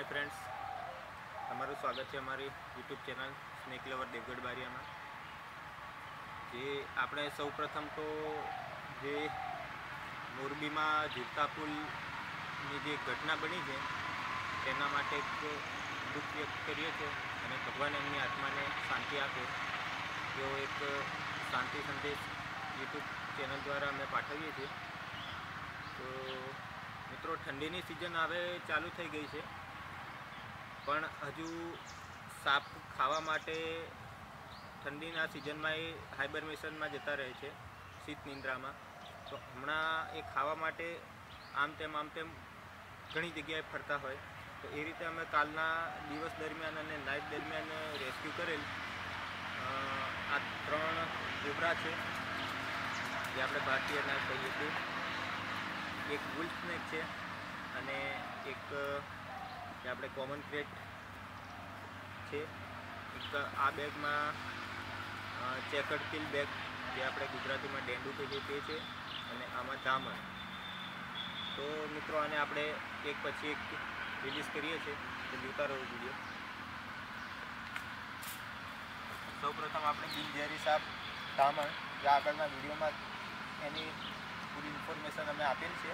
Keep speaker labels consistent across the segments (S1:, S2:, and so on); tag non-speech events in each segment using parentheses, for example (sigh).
S1: Hi friends તમારું સ્વાગત છે અમારી YouTube channel snake lover Devgadh બારિયામાં. જે આપણે સૌ પ્રથમ તો જે મોરબીમાં જીવતા પુલની જે ઘટના બની છે તેના માટે એક દુઃખ વ્યક્ત કરીએ છીએ અને ભગવાન એમની આત્માને શાંતિ આપે. તેઓ એક શાંતિ સંદેશ યુટ્યુબ ચેનલ દ્વારા અમે પાઠવીએ છીએ. તો મિત્રો ઠંડીની સિઝન હવે ચાલુ થઈ ગઈ છે. પણ હજુ સાપ ખાવા માટે ઠંડીના સિઝનમાં એ હાઇબરમેશનમાં જતા રહે છે, શીત નિંદ્રામાં. તો હમણાં એ ખાવા માટે આમ તેમ આમ તેમ ઘણી જગ્યાએ ફરતા હોય. તો એ રીતે અમે કાલના દિવસ દરમિયાન અને નાઇટ દરમિયાન રેસ્ક્યુ કરેલ. આ ત્રણ ઝીબ્રા છે, જે આપણે ભારતીય નાગ કહીએ છીએ. એક વુલ્ફ સ્નેક છે અને એક જે આપણે કોમન ક્રેટ છે. આ બેગમાં ચેકડ કિલ બેગ જે આપણે ગુજરાતીમાં ડેન્ડુ કહીએ તે છે અને આમાં દામણ તો મિત્રો આને આપણે એક પછી એક રિલીઝ કરીએ છીએ. જોતા રહો વીડિયો સૌપ્રથમ આપણે બિનઝેરી સાપ દામણ જે આગળના વિડીયોમાં એની પૂરી ઇન્ફોર્મેશન અમે આપેલ છે.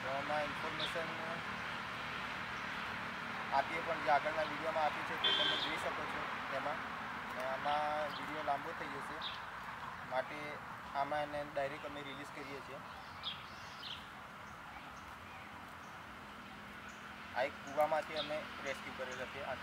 S1: તો આમાં ઇન્ફોર્મેશન આપીએ પણ જે આગળના વિડીયોમાં આપી છે તે તમે જોઈ શકો છો તેમાં આમાં વીડિયો લાંબો થઈ જશે. માટે આમાં એને ડાયરેક્ટ અમે રિલીઝ કરીએ છીએ. આ એક કૂવામાંથી અમે રેસ્ક્યુ કરેલ હતી આ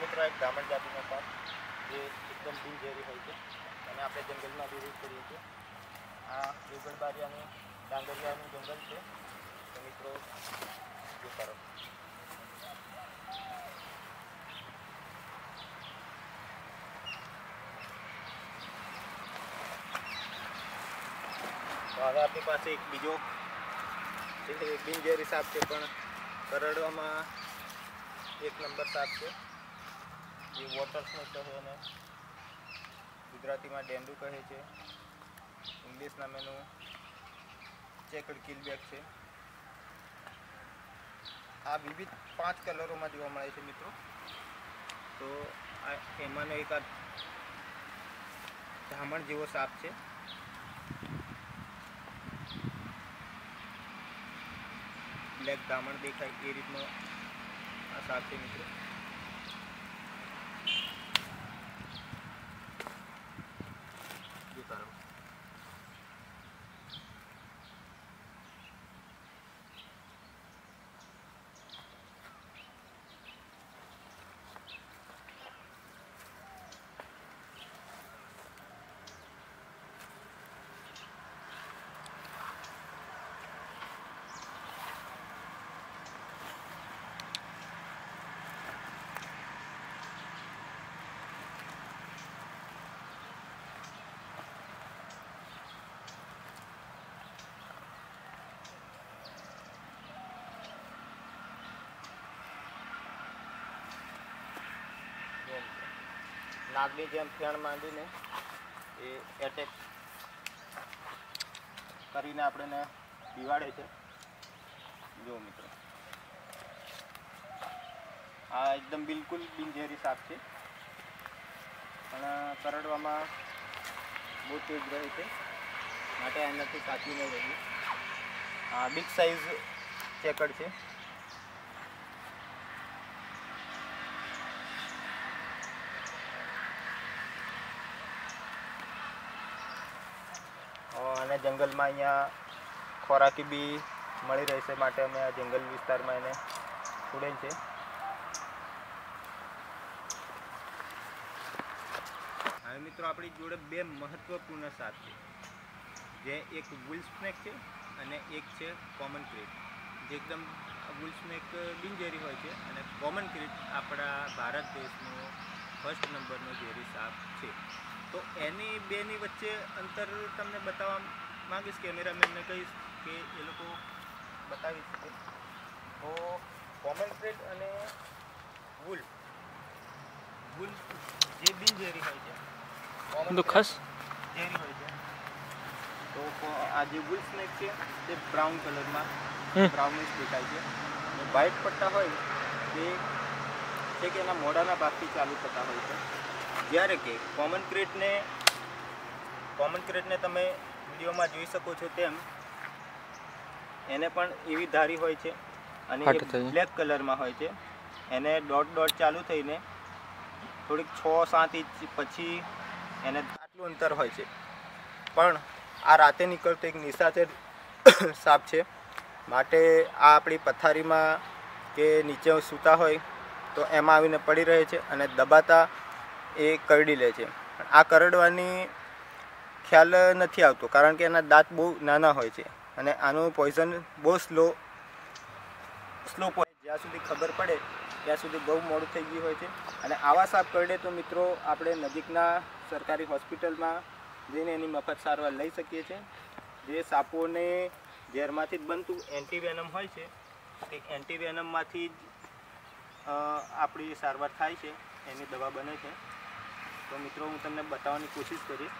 S1: મિત્રો એક બ્રાહ્મણ જાતિનો પાક જે એકદમ બિનઝેરી હોય છે. અને આપણે જંગલમાં વિવિધ કરીએ છીએ. આ દેવગઢ બારિયાનું ડાંગરિયાનું જંગલ છે. મિત્રો જોતા રહો તો હવે આપણી પાસે એક બીજો જે બિનઝેરી સાપ છે, પણ કરડવામાં એક નંબર સાપ છે. જે વોટર્સનો કહે એને ગુજરાતીમાં ડેન્ડુ કહે છે. ઇંગ્લિશ નામ એનું ચેકડ કિલબેક છે. આ વિવિધ પાંચ કલરોમાં જોવા મળે છે મિત્રો. તો આ એમાંનો એક આ ધામણ જેવો સાપ છે. બ્લેક ધામણ દેખાય એ રીતનો આ સાપ છે મિત્રો. નાગની જેમ ફેણ માંડીને એ એટેક કરીને આપણને દિવાડે છે. જો મિત્રો. આ એકદમ બિલકુલ બિનઝેરી સાપ છે. પણ કરડવામાં બહુ તેજ રહે છે. માટે એનાથી સાચવીને રહેવું આ બિગ સાઇઝ ચેકડ છે. અને જંગલમાં અહીંયા ખોરાકી બી મળી રહેશે માટે અમે આ જંગલ વિસ્તારમાં એને છોડેલ છે. મિત્રો, આપણી જોડે બે મહત્વપૂર્ણ સાપ છે. જે એક વુલ સ્નેક છે અને એક છે કોમન ક્રીટ જે એકદમ વુલ સ્નેક બિનજેરી હોય છે અને કોમન ક્રીટ આપણા ભારત દેશનો ફર્સ્ટ નંબરનો ઝેરી સાપ છે. તો એની બેની વચ્ચે અંતર તમને બતાવવા માગીશ કેમેરામેનને કહીશ કે એ લોકો બતાવી શકે? તો કોમન ક્રેટ અને વુલ વુલ જે બિનઝેરી હોય છે.
S2: ખસ?
S1: ઝેરી હોય છે. તો આ જે વુલ સ્નેક છે તે બ્રાઉન કલરમાં. બ્રાઉનિશ દેખાય છે. અને વ્હાઇટ પટ્ટા હોય તે છે કે એના મોડાના ભાગથી ચાલુ થતા હોય છે. જ્યારે કે કોમન ક્રેટને કોમન ક્રેટને તમે વિડીયોમાં જોઈ શકો છો તેમ એને પણ એવી ધારી હોય છે અને બ્લેક કલરમાં હોય છે. એને ડોટ ડોટ ચાલુ થઈને થોડીક છ સાત ઇંચ પછી એને આટલું અંતર હોય છે. પણ આ રાતે નીકળતો એક નિશાચર (coughs) સાપ છે. માટે આ આપણી પથારીમાં કે નીચે સૂતા હોય તો એમાં આવીને પડી રહે છે અને દબાતા એ કરડી લે છે. આ કરડવાની ખ્યાલ નથી આવતો કારણ કે એના દાંત બહુ નાના હોય છે અને આનું પોઈઝન બહુ સ્લો સ્લો જ્યાં સુધી ખબર પડે ત્યાં સુધી બહુ મોડું થઈ ગયું હોય છે. અને આવા સાપ કરડે તો મિત્રો આપણે નજીકના સરકારી હોસ્પિટલમાં જઈને એની મફત સારવાર લઈ શકીએ છીએ. જે સાપોને ઝેરમાંથી જ બનતું એન્ટીવેનમ હોય છે, તે એન્ટીવેનમમાંથી જ આપણી સારવાર થાય છે, એની દવા બને છે. તો મિત્રો, હું તમને બતાવવાની કોશિશ કરીશ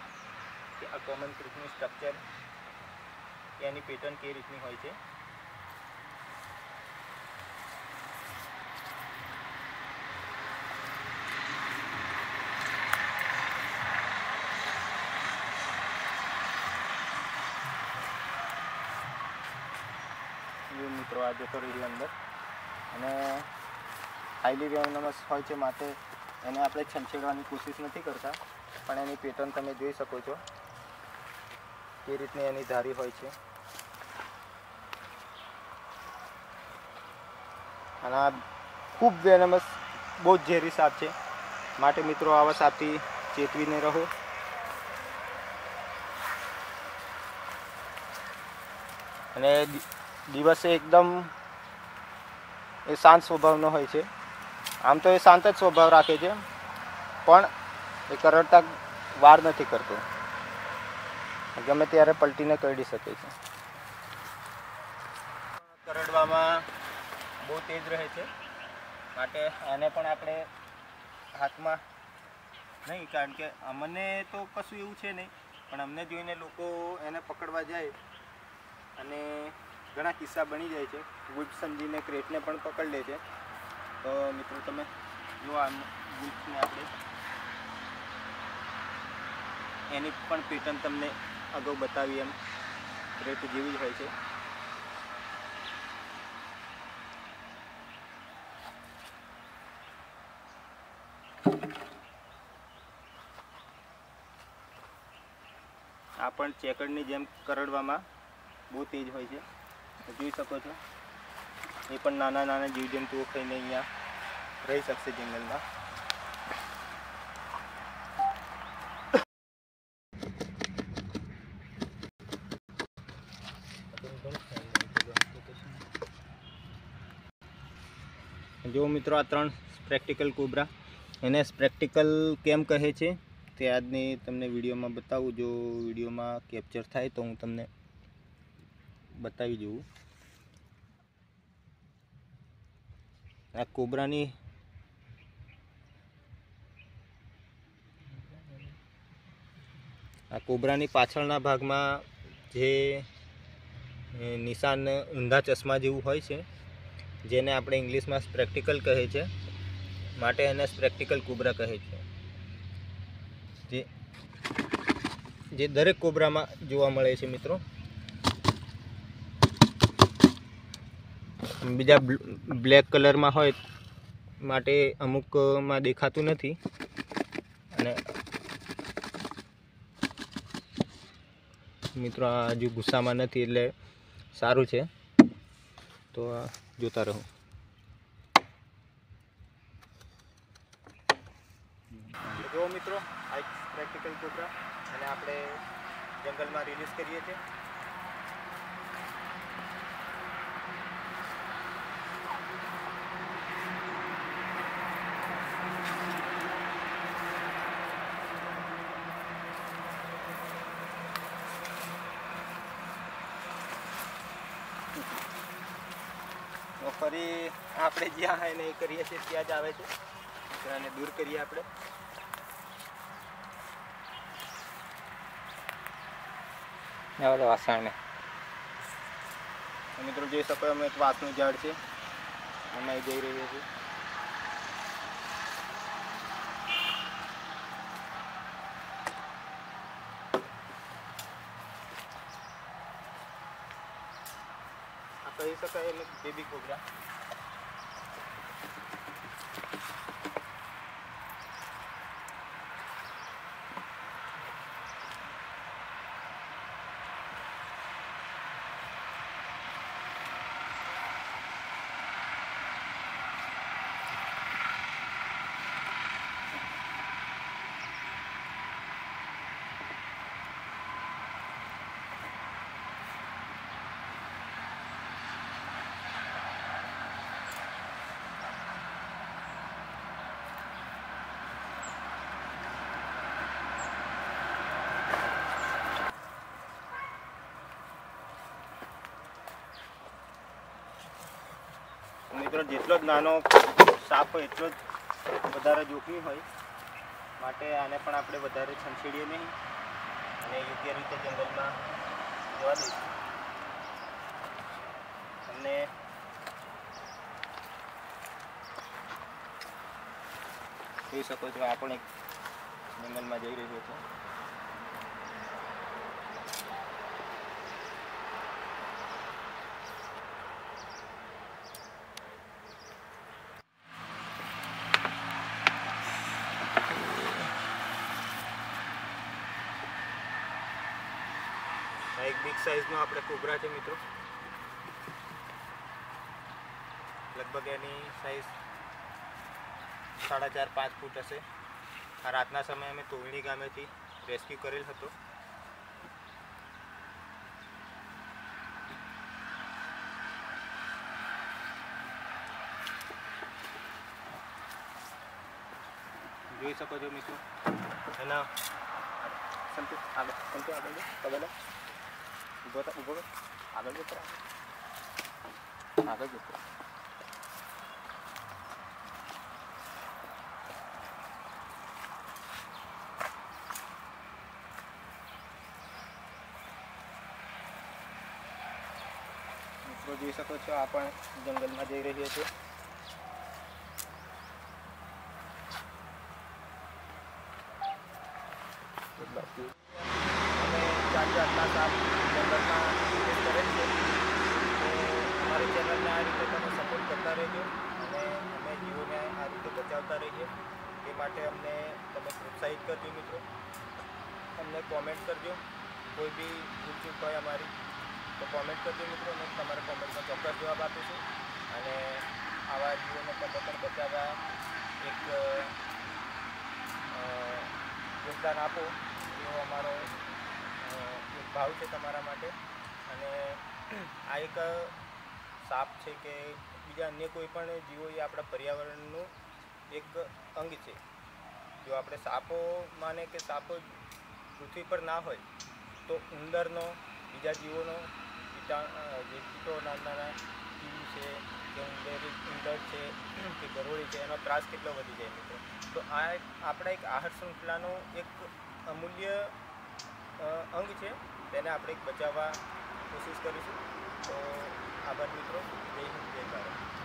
S1: કે આ કોમન ક્રિકનું સ્ટ્રક્ચર એની પેટર્ન કઈ રીતની હોય છે. મિત્રો, આ જતો રહ્યું અંદર અને હાઈલી વેનમસ હોય છે માટે એને આપણે છંછેડવાની કોશિશ નથી કરતા, પણ એની પેટર્ન તમે જોઈ શકો છો કે રીતની એની ધારી હોય છે. અને આ ખૂબ વેનમસ બહુ જ ઝેરી સાપ છે. માટે મિત્રો આવા સાપથી ચેતવીને રહો. અને દિવસે એકદમ એ શાંત સ્વભાવનો હોય છે. આમ તો એ શાંત જ સ્વભાવ રાખે છે. પણ એ કરડતા વાર નથી કરતો. ગમે ત્યારે પલટીને કરડી શકે છે. કરડવામાં બહુ તેજ રહે છે. માટે આને પણ આપણે હાથમાં નહીં, કારણ કે અમને તો કશું એવું છે નહીં. પણ અમને જોઈને લોકો એને પકડવા જાય અને ઘણા કિસ્સા બની જાય છે. ગુડ સમજીને ક્રેટને પણ પકડ લે છે. તો મિત્રો તમે જો આ બુલ્સને આપણે. એની પણ પેટર્ન તમને અગાઉ બતાવી એમ. રેટ જેવી જ હોય છે. આ પણ ચેકડની જેમ કરડવામાં બહુ તેજ હોય છે. જોઈ શકો છો. એ પણ નાના નાના જીવજંતુઓ ખાઈને અહીંયા રહી શકશે જંગલમાં જો મિત્રો આ ત્રણ પ્રેક્ટિકલ કોબરા એને પ્રેક્ટિકલ કેમ કહે છે તે આજની તમને વિડીયોમાં બતાવું. જો વિડીયોમાં કેપ્ચર થાય તો હું તમને બતાવી દઉં આ કોબરાની આ કોબરાની પાછળના ભાગમાં જે નિશાન ઊંધા ચશ્મા જેવું હોય છે, જેને આપણે ઇંગ્લિશમાં સ્પ્રેક્ટિકલ કહે છે, માટે એને સ્પ્રેક્ટિકલ કોબરા કહે છે. જે જે દરેક કોબરામાં જોવા મળે છે મિત્રો. બીજા બ્લેક કલરમાં હોય, માટે અમુકમાં દેખાતું નથી. અને મિત્રો, આ હજુ ગુસ્સામાં નથી, એટલે સારું છે. તો જોતા રહો. જો મિત્રો, આ પ્રેક્ટિકલ કોબરા અને આપણે જંગલમાં રિલીઝ કરીએ છીએ. ફરી આપણે જ્યાં એને કરીએ છીએ ત્યાં જ આવે છે. તો દૂર કરીએ આપણે.
S2: વાસણ
S1: તો મિત્રો જોઈ શકો અમે વાસનું વાંસનું ઝાડ છે. અમે જઈ રહ્યા છીએ. આ કહી શકાય એને બેબી કોબરા મિત્રો, જેટલો જ નાનો સાપ હોય, એટલો જ વધારે જોખમી હોય. માટે આને પણ આપણે વધારે છંછેડીએ નહીં. અને યોગ્ય રીતે જંગલમાં જવા દઈશું. અને જોઈ શકો છો, આ પણ એક જંગલમાં જઈ રહ્યો છે. સાઇઝનો આપણે કોબરા છે મિત્રો. લગભગ એની સાઇઝ સાડા ચાર, પાંચ ફૂટ હશે. આ રાતના સમયે અમે તોલણી ગામેથી રેસ્ક્યુ કરેલ હતો. જોઈ શકો છો મિત્રો. એના સંતુ આગળ સંતુ આગળ આગળ જતો આગળ જતો. મિત્રો જોઈ શકો છો આ પણ જંગલમાં જઈ રહ્યો છે બાકી અમે ચાર જાતના સાપ જંગલમાં રિલીઝ કરેલ છે તો અમારી ચેનલને આ રીતે તમે સપોર્ટ કરતા રહેજો અને અમે જીવોને આ રીતે બચાવતા રહીએ એ માટે અમને તમે પ્રોત્સાહિત કરજો મિત્રો અમને કોમેન્ટ કરજો. કોઈ બી ભૂલચૂક હોય અમારી, તો કોમેન્ટ કરજો મિત્રો. અમે તમારા કોમેન્ટમાં ચોક્કસ જવાબ આપીશું અને આવા જીવોને પર્યટન બચાવવા એક યોગદાન આપો એવો અમારો એક ભાવ છે તમારા માટે. અને આ એક સાપ છે કે બીજા અન્ય કોઈ પણ જીવો એ આપણા પર્યાવરણનું એક અંગ છે. જો આપણે સાપો માને કે સાપો પૃથ્વી પર ના હોય, તો ઉંદરનો, બીજા જીવોનો કીટા જે કીટો નાના જીવ છે, કે ઉંદર ઉંદર છે, કે ગરોળી છે, એનો ત્રાસ કેટલો વધી જાય મિત્રો? તો આ આપણા એક આહાર શૃંખલાનો એક અમૂલ્ય અંગ છે. તેને આપણે બચાવવા કોશિશ કરીશું. તો આભાર મિત્રો. જય હિન્દ, જય ભારત.